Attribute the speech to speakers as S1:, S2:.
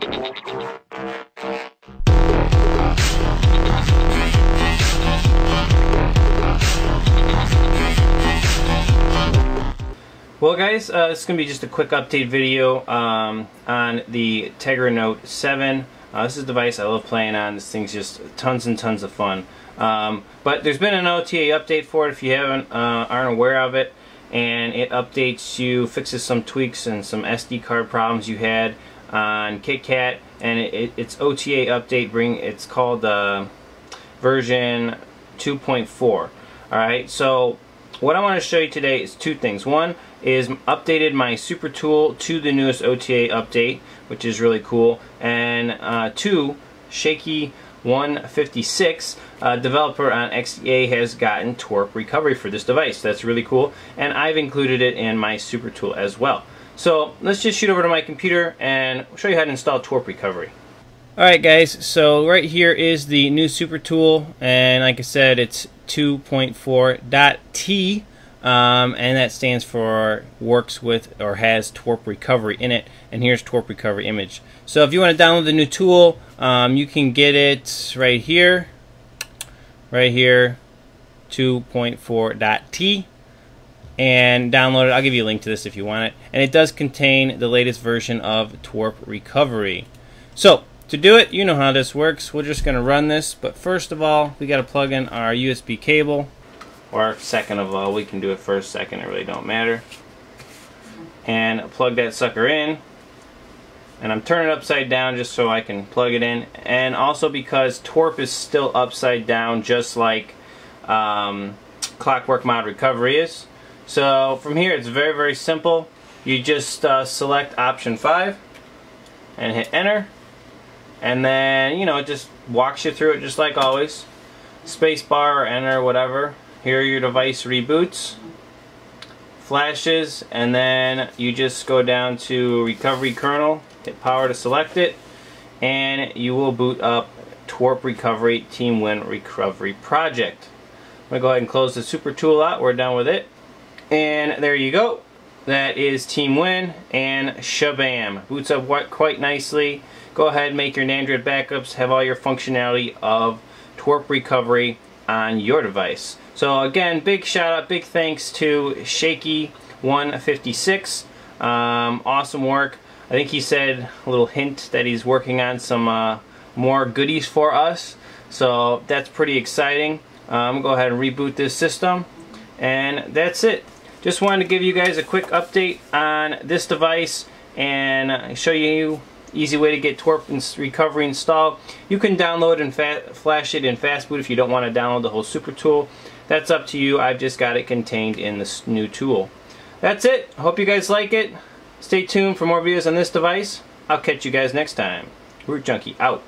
S1: Well guys, uh, this is going to be just a quick update video um, on the Tegra Note 7. Uh, this is a device I love playing on. This thing's just tons and tons of fun. Um, but there's been an OTA update for it if you haven't uh, aren't aware of it. And it updates you, fixes some tweaks and some SD card problems you had on KitKat. And it, it, it's OTA update. Bring It's called uh, version 2.4. Alright, so what I want to show you today is two things. One is updated my super tool to the newest OTA update, which is really cool. And uh, two, Shaky 156 uh, developer on XDA has gotten TWRP recovery for this device. That's really cool. And I've included it in my super tool as well. So let's just shoot over to my computer and show you how to install TWRP recovery. Alright guys, so right here is the new super tool and like I said it's 2.4.t um, and that stands for works with or has TWRP recovery in it and here's TWRP recovery image so if you want to download the new tool um, you can get it right here right here 2.4.t and download it. I'll give you a link to this if you want it. And it does contain the latest version of TWRP recovery. So to do it you know how this works. We're just gonna run this but first of all we got to plug in our USB cable. Or second of all we can do it first second it really don't matter. And plug that sucker in. And I'm turning it upside down just so I can plug it in. And also because TWRP is still upside down just like um, clockwork mod recovery is so from here it's very very simple you just uh, select option 5 and hit enter and then you know it just walks you through it just like always space bar or enter whatever here your device reboots, flashes, and then you just go down to recovery kernel, hit power to select it, and you will boot up TWRP Recovery Team Win Recovery Project. I'm going to go ahead and close the super tool out. We're done with it. And there you go. That is Team Win and Shabam. Boots up quite nicely. Go ahead make your Nandroid backups. Have all your functionality of TWRP Recovery on your device. So again, big shout out, big thanks to Shaky156. Um, awesome work. I think he said a little hint that he's working on some uh, more goodies for us. So that's pretty exciting. I'm um, go ahead and reboot this system. And that's it. Just wanted to give you guys a quick update on this device and show you easy way to get TWRP Recovery installed. You can download and flash it in Fastboot if you don't want to download the whole super tool. That's up to you. I've just got it contained in this new tool. That's it. Hope you guys like it. Stay tuned for more videos on this device. I'll catch you guys next time. RootJunky out.